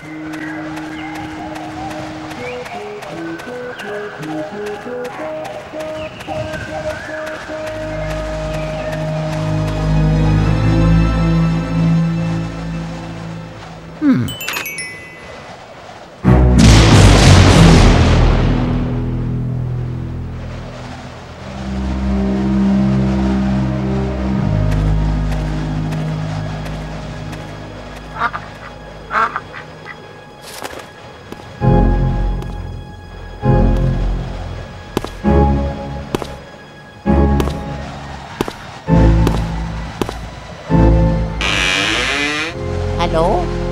Hello Hello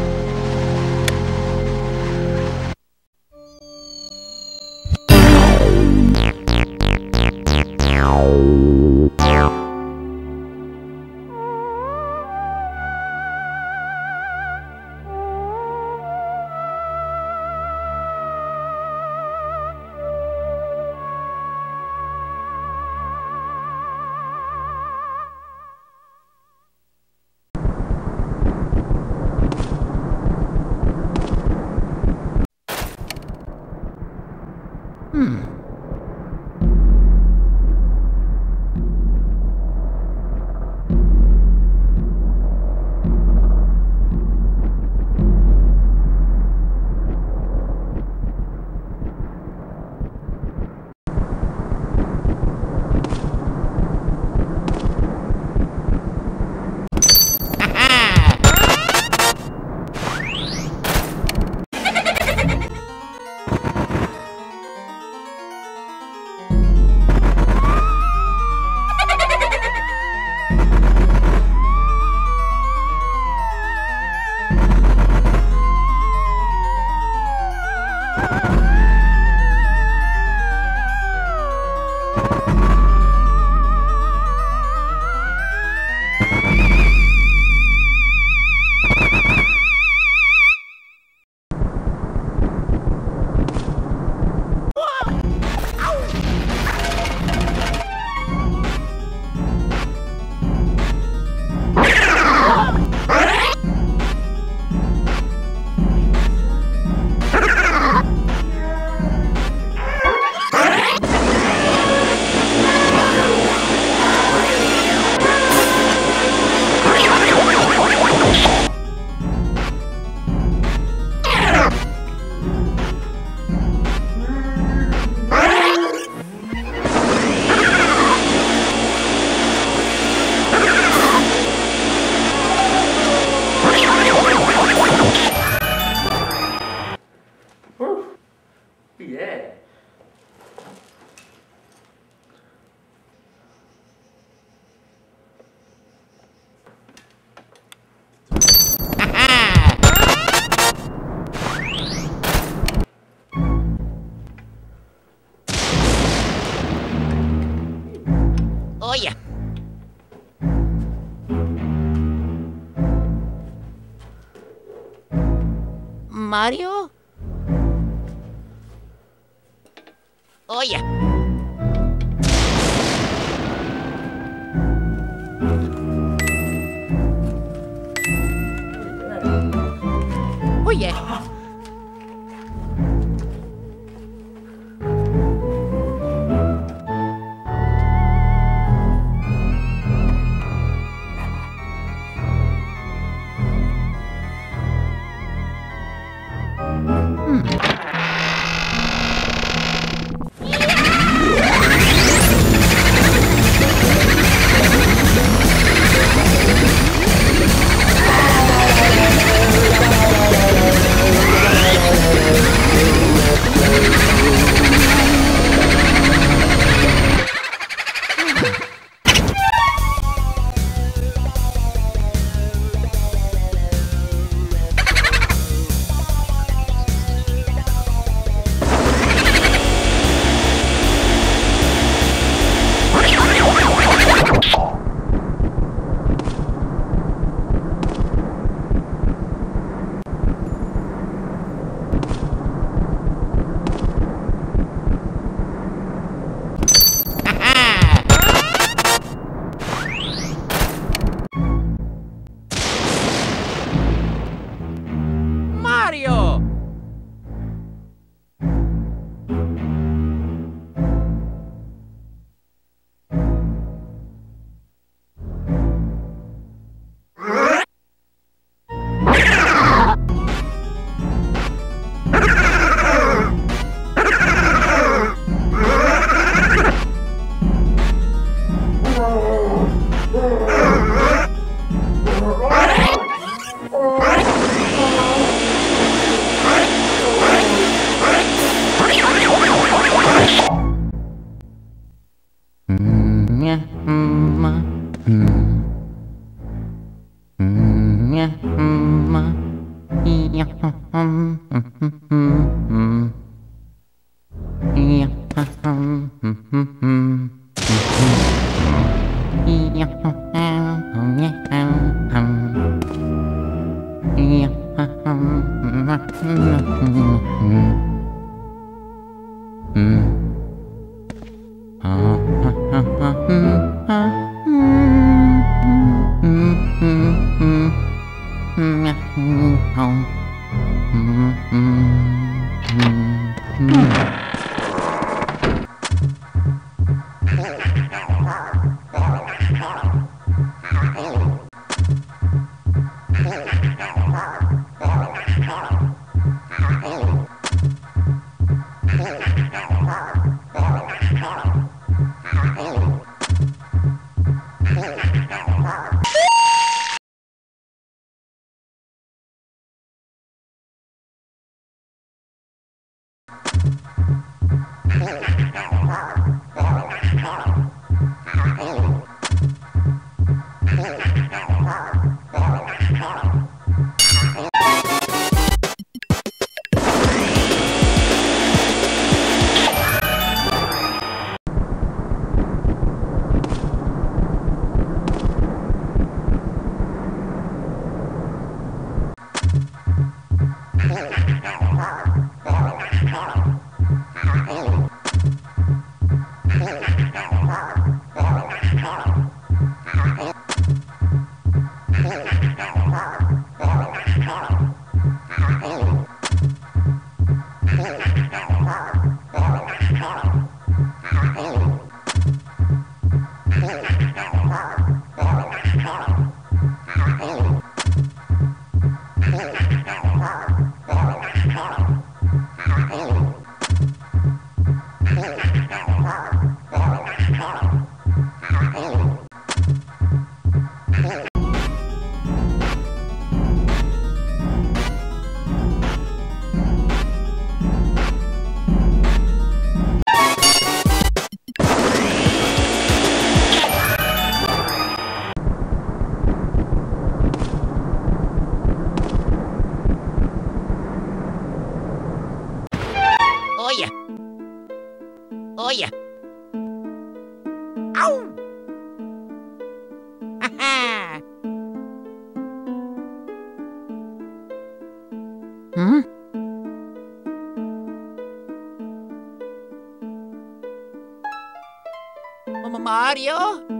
Mario? Oye. Oye. Mario! Mm-hmm. Oye. あるよ。